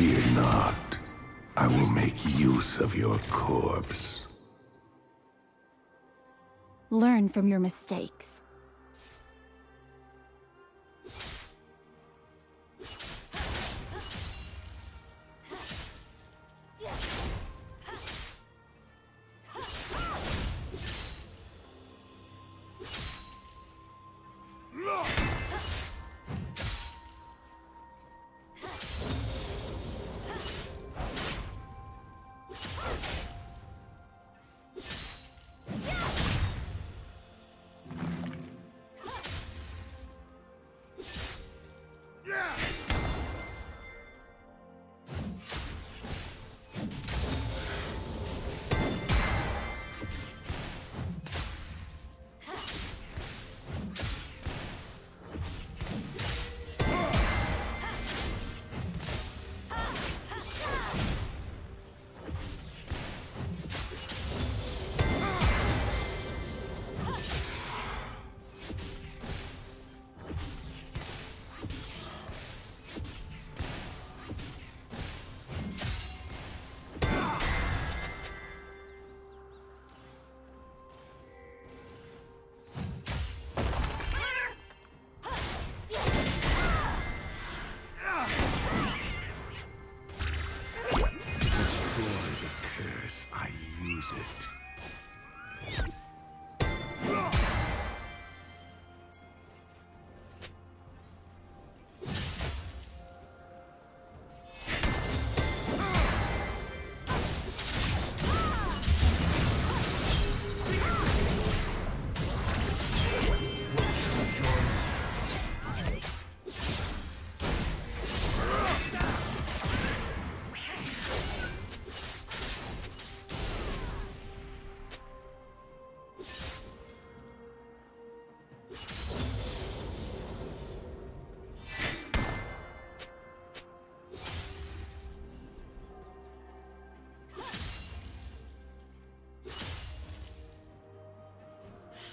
Fear not. I will make use of your corpse. Learn from your mistakes.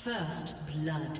First blood.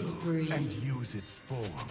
Spree. and use its form.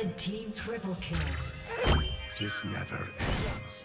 Red team triple kill. This never ends.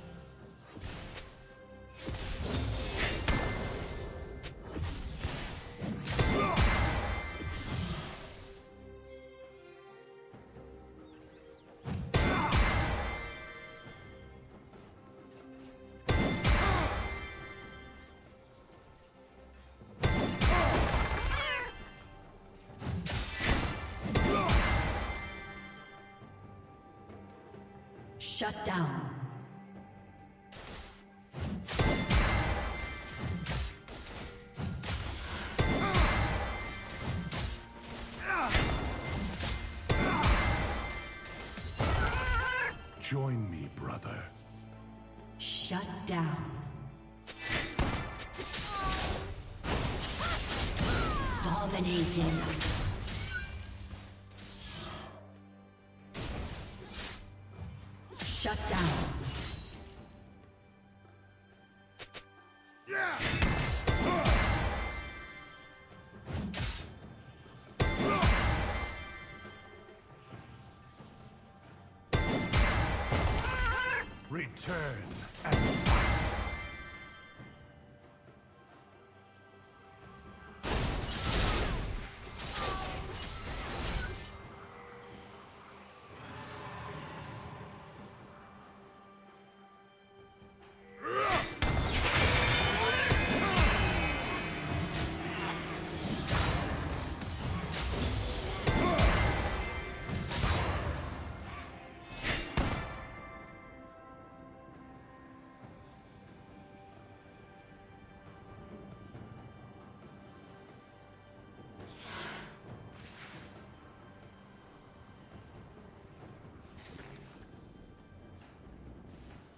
Shut down. Join me, brother. Shut down. Dominating. Return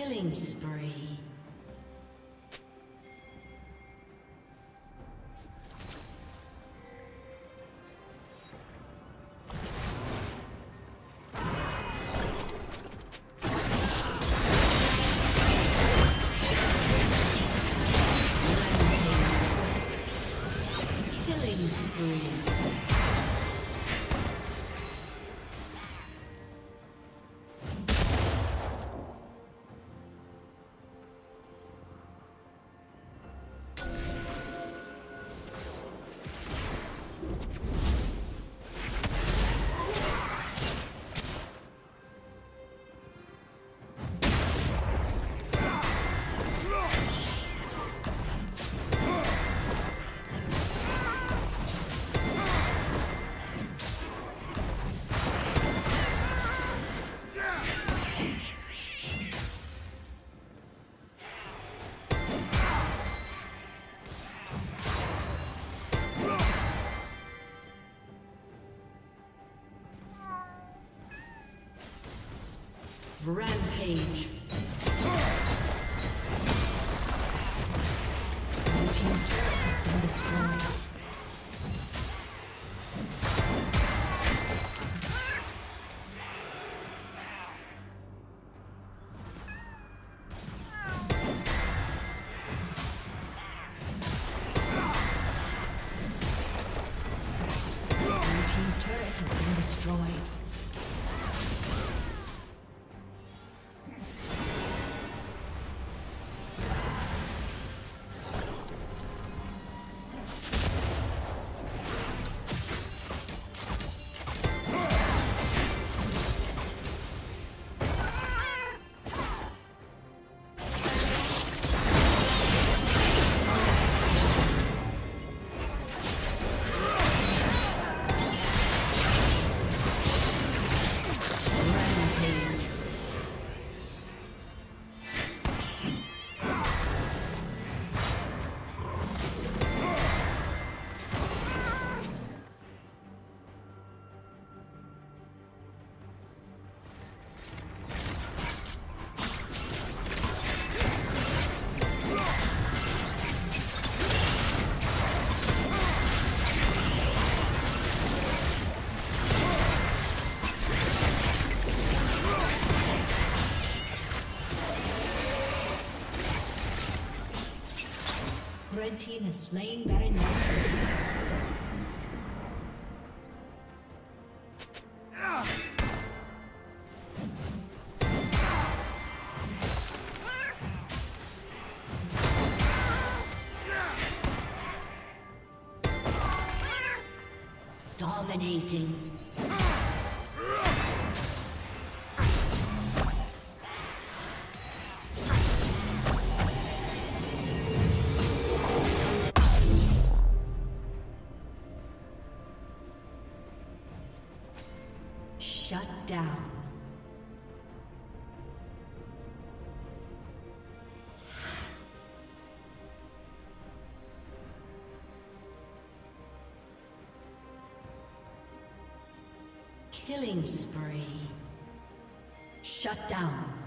Killing spree. Rampage. Team has slain Baron Dominating. Spree. Shut down.